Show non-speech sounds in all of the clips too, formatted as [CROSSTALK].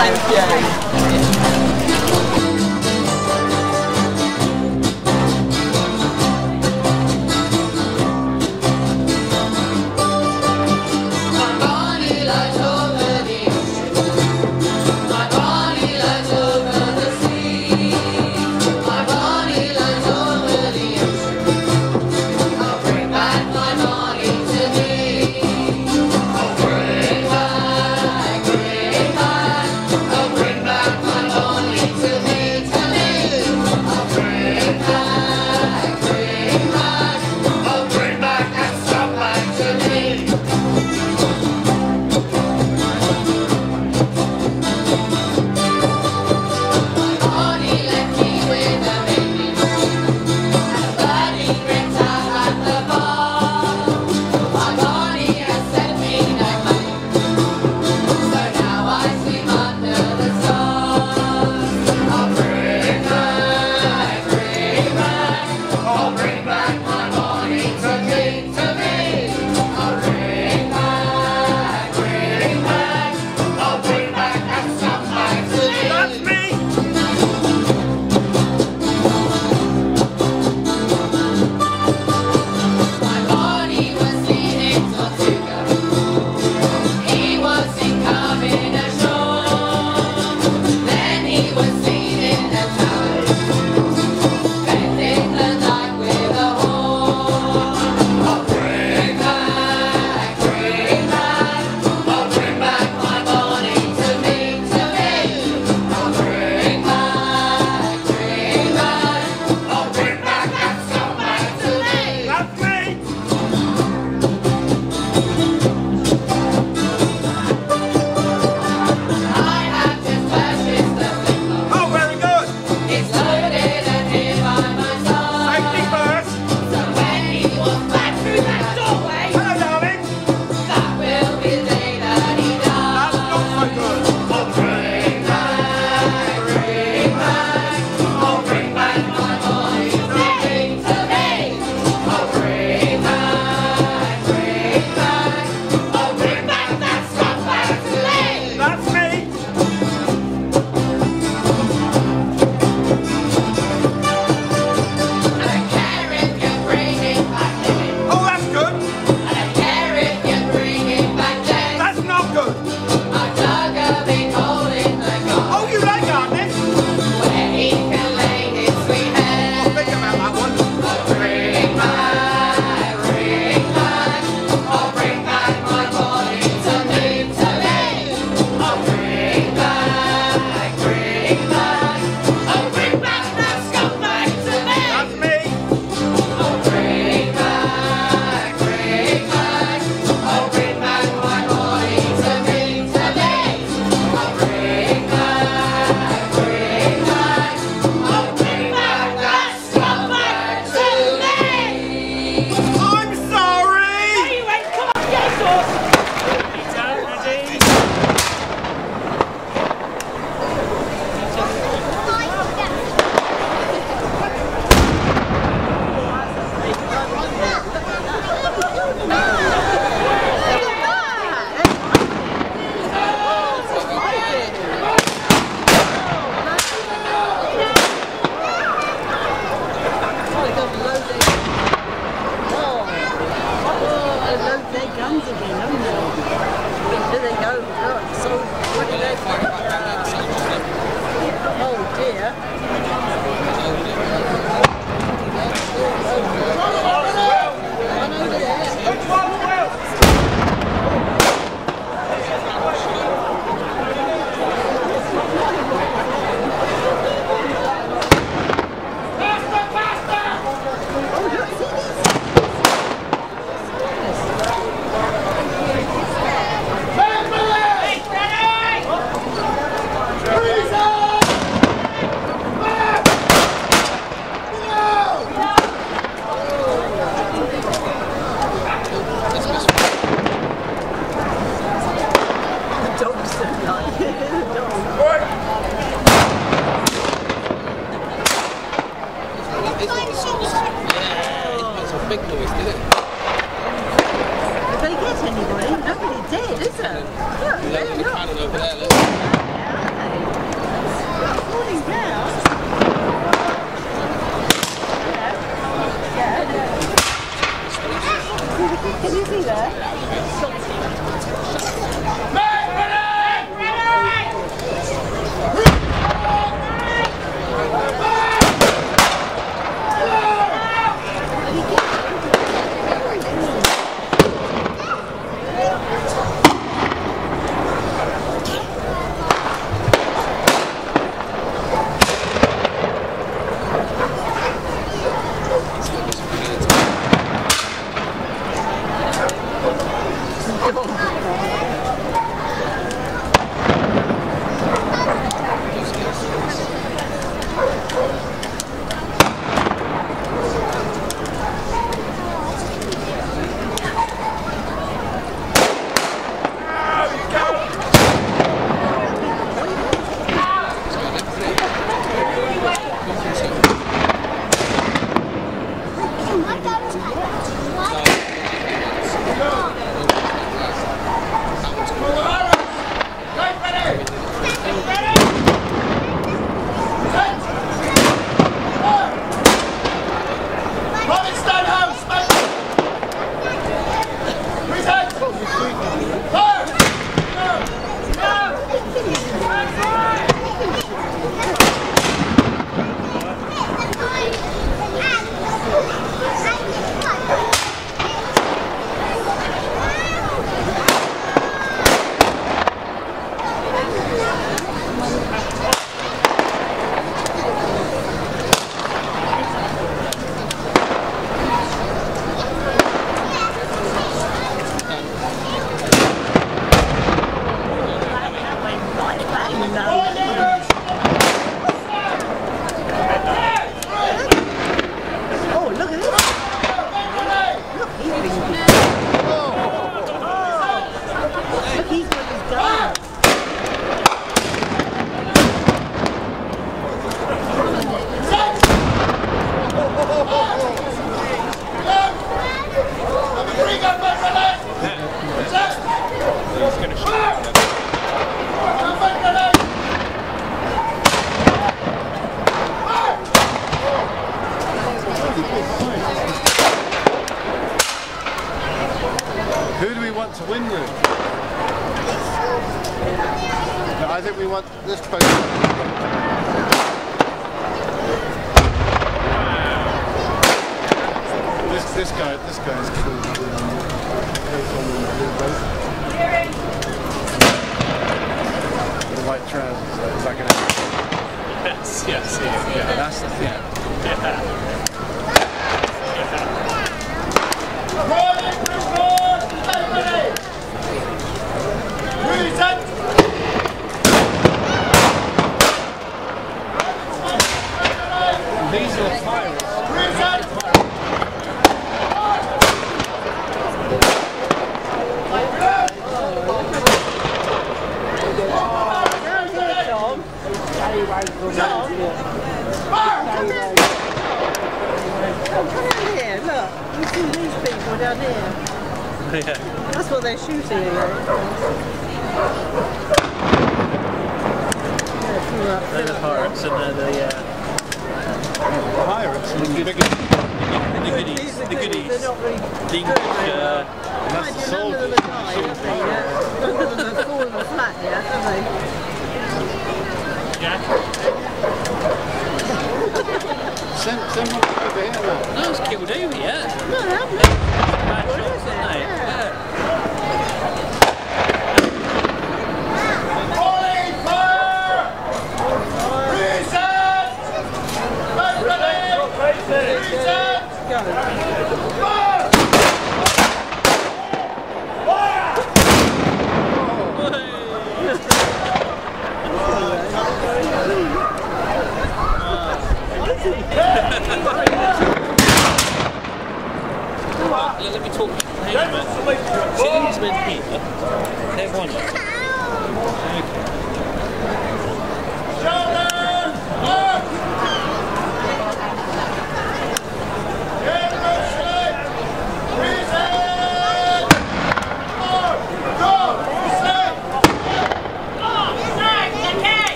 Thank you. [LAUGHS] Can you see that? He's I think we want this person. This, this guy, this guy is cool. The white trousers, is that gonna Yes, yes, yeah. yeah. That's the thing. These Yeah. That's what they're shooting at. They're the pirates and they're the uh, Pirates and the biggest. the goodies. The goodies. They're not really The English. Uh, Mind you, none of them have died, have they? yet? None of them have fallen flat yet, have Send, send one over here now. no one's killed over yet. No, they haven't. Bad What shots, is haven't it? they? Yeah.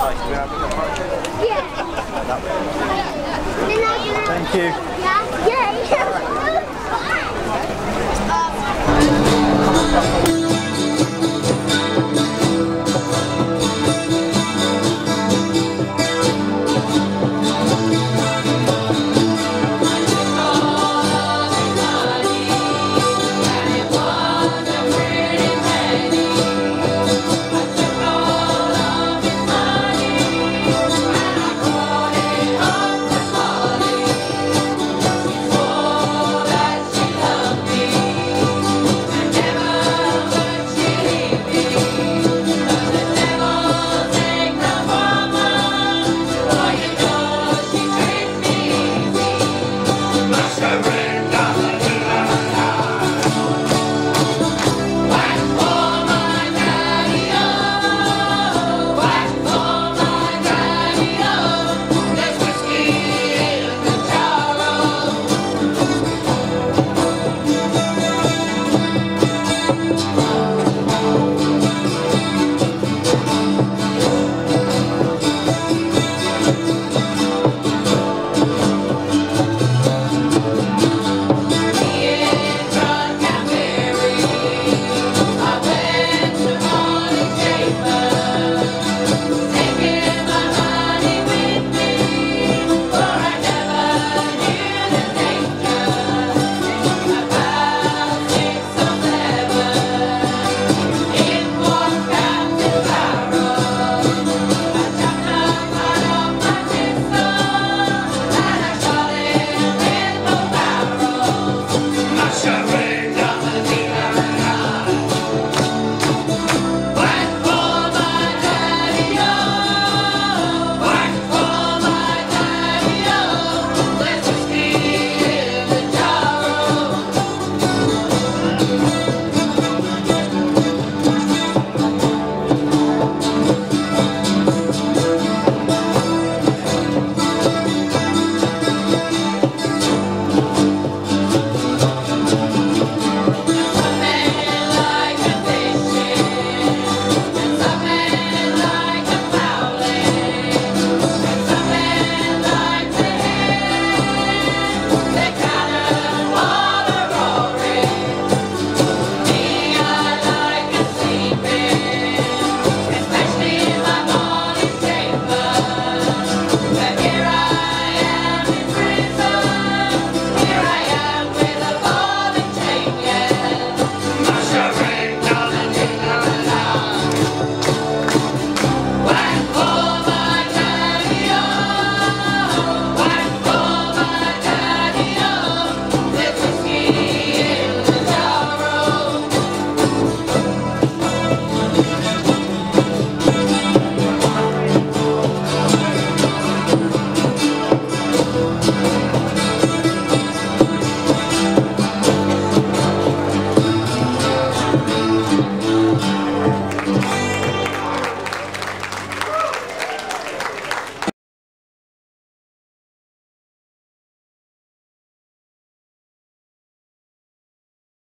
Yeah. Thank you. Yeah. Yeah.